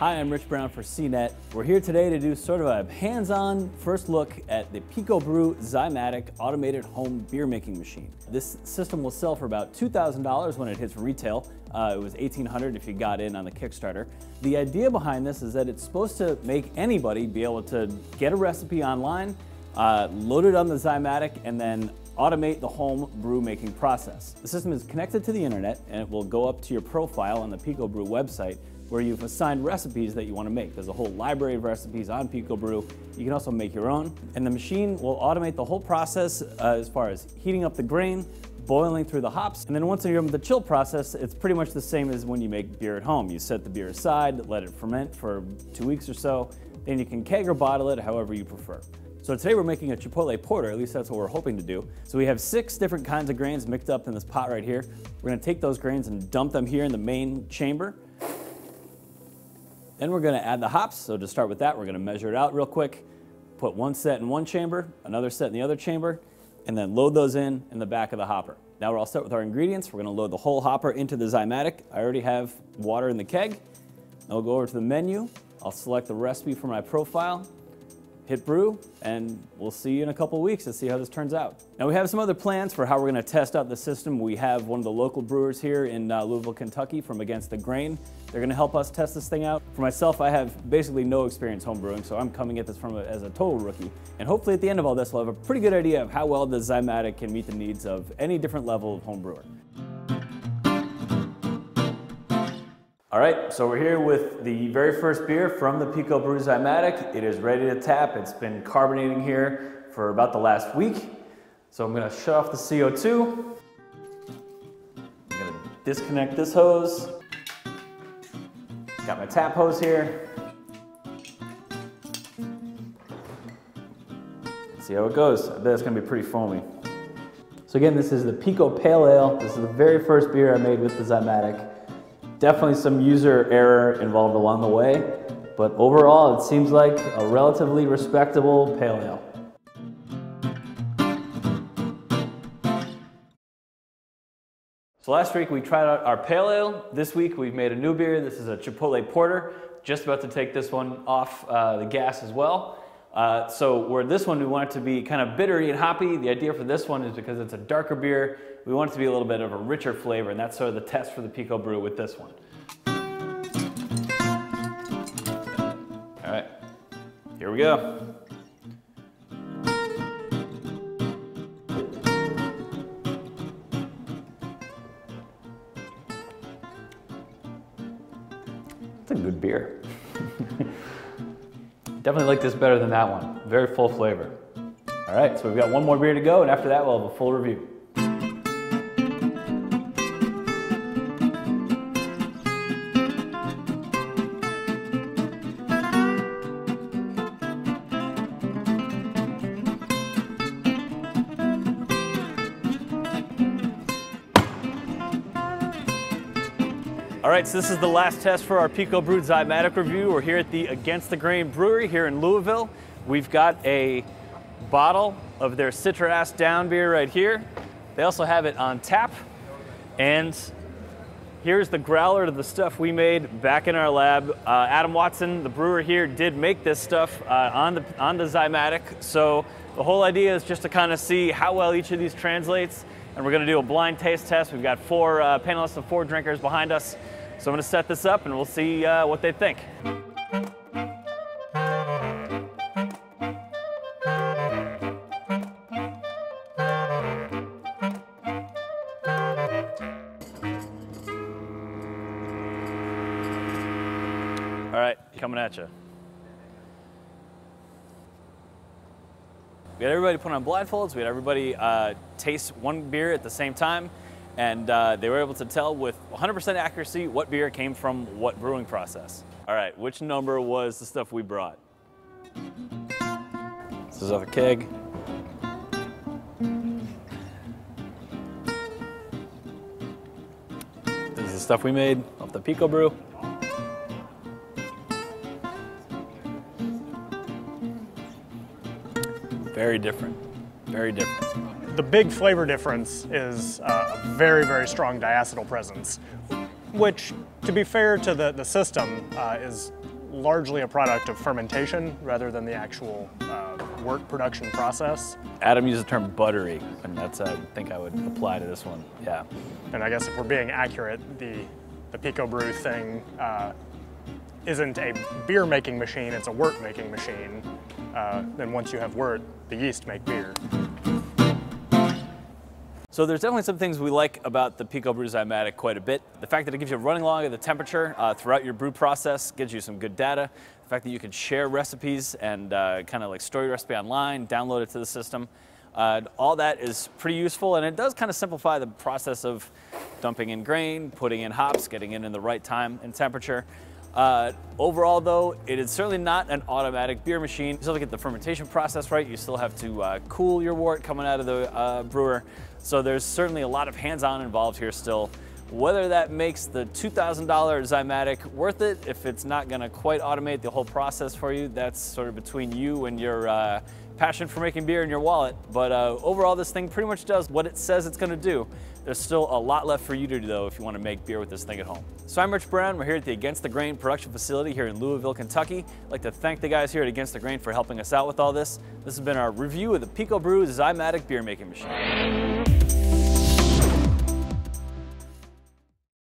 Hi, I'm Rich Brown for CNET. We're here today to do sort of a hands-on first look at the PicoBrew Zymatic automated home beer making machine. This system will sell for about $2,000 when it hits retail. Uh, it was 1,800 if you got in on the Kickstarter. The idea behind this is that it's supposed to make anybody be able to get a recipe online, uh, load it on the Zymatic, and then automate the home brew making process. The system is connected to the internet and it will go up to your profile on the PicoBrew website where you've assigned recipes that you want to make. There's a whole library of recipes on PicoBrew. You can also make your own. And the machine will automate the whole process uh, as far as heating up the grain, boiling through the hops, and then once you're done with the chill process, it's pretty much the same as when you make beer at home. You set the beer aside, let it ferment for two weeks or so, then you can keg or bottle it however you prefer. So today we're making a Chipotle Porter, at least that's what we're hoping to do. So we have six different kinds of grains mixed up in this pot right here. We're gonna take those grains and dump them here in the main chamber. Then we're gonna add the hops. So to start with that, we're gonna measure it out real quick, put one set in one chamber, another set in the other chamber, and then load those in in the back of the hopper. Now we're all set with our ingredients. We're gonna load the whole hopper into the Zymatic. I already have water in the keg. We'll go over to the menu. I'll select the recipe for my profile, hit brew, and we'll see you in a couple weeks to see how this turns out. Now we have some other plans for how we're gonna test out the system. We have one of the local brewers here in uh, Louisville, Kentucky from Against the Grain. They're gonna help us test this thing out. For myself, I have basically no experience home brewing, so I'm coming at this from a, as a total rookie. And hopefully at the end of all this, we'll have a pretty good idea of how well the Zymatic can meet the needs of any different level of home All right, so we're here with the very first beer from the PicoBrew Zymatic. It is ready to tap. It's been carbonating here for about the last week. So I'm gonna shut off the CO2. I'm gonna disconnect this hose. Got my tap hose here. Let's see how it goes. I bet it's gonna be pretty foamy. So again, this is the Pico Pale Ale. This is the very first beer I made with the Zymatic. Definitely some user error involved along the way, but overall it seems like a relatively respectable pale ale. So last week we tried out our pale ale. This week we've made a new beer. This is a Chipotle Porter. Just about to take this one off uh, the gas as well. Uh, so where this one we want it to be kind of bittery and hoppy. The idea for this one is because it's a darker beer, we want it to be a little bit of a richer flavor, and that's sort of the test for the PicoBrew with this one. All right, here we go. It's a good beer. Definitely like this better than that one. Very full flavor. All right, so we've got one more beer to go, and after that, we'll have a full review. All right, so this is the last test for our PicoBrew Zymatic review. We're here at the Against the Grain Brewery here in Louisville. We've got a bottle of their Citra Down beer right here. They also have it on tap. And here's the growler to the stuff we made back in our lab. Uh, Adam Watson, the brewer here, did make this stuff uh, on, the, on the Zymatic. So the whole idea is just to kind of see how well each of these translates and we're gonna do a blind taste test. We've got four uh, panelists and four drinkers behind us. So I'm gonna set this up and we'll see uh, what they think. All right, coming at you. We had everybody put on blindfolds. We had everybody uh, taste one beer at the same time, and uh, they were able to tell with 100% accuracy what beer came from what brewing process. All right, which number was the stuff we brought? This is off a keg. This is the stuff we made off the PicoBrew. Very different, very different. The big flavor difference is uh, a very, very strong diacetyl presence, which, to be fair to the, the system, uh, is largely a product of fermentation rather than the actual uh, wort production process. Adam used the term buttery, and that's uh, I think I would apply to this one. Yeah. And I guess if we're being accurate, the the PicoBrew thing uh, isn't a beer making machine; it's a wort making machine. Uh, then once you have wort, the yeast make beer. So there's definitely some things we like about the PicoBrew Zymatic quite a bit. The fact that it gives you a running log of the temperature uh, throughout your brew process gives you some good data. The fact that you can share recipes and uh, kind of like store your recipe online, download it to the system. Uh, all that is pretty useful and it does kind of simplify the process of dumping in grain, putting in hops, getting in in the right time and temperature. Uh, overall though, it is certainly not an automatic beer machine. You still have to get the fermentation process right. You still have to uh, cool your wort coming out of the uh, brewer. So there's certainly a lot of hands-on involved here still. Whether that makes the $2,000 Zymatic worth it, if it's not gonna quite automate the whole process for you, that's sort of between you and your uh, passion for making beer in your wallet. But uh, overall, this thing pretty much does what it says it's gonna do. There's still a lot left for you to do though if you wanna make beer with this thing at home. So I'm Rich Brown, we're here at the Against the Grain production facility here in Louisville, Kentucky. I'd like to thank the guys here at Against the Grain for helping us out with all this. This has been our review of the PicoBrew Zymatic beer making machine.